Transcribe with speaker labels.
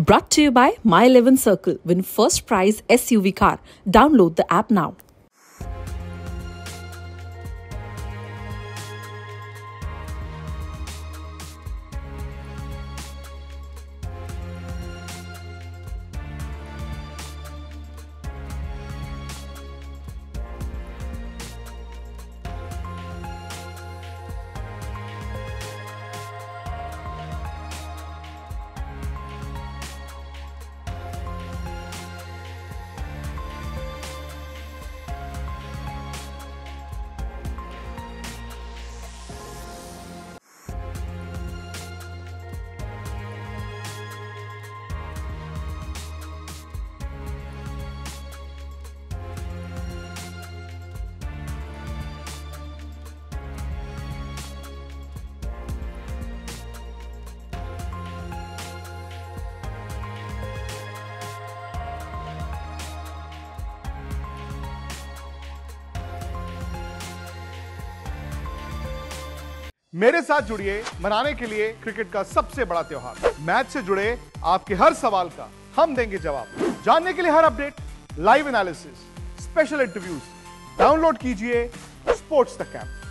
Speaker 1: Brought to you by My 11 Circle. Win first prize SUV car. Download the app now.
Speaker 2: मेरे साथ जुड़िए मनाने के लिए क्रिकेट का सबसे बड़ा त्यौहार। मैच से जुड़े आपके हर सवाल का हम देंगे जवाब। जानने के लिए हर update live analysis special interviews download कीजिए स्पोर्ट्स तक ऐप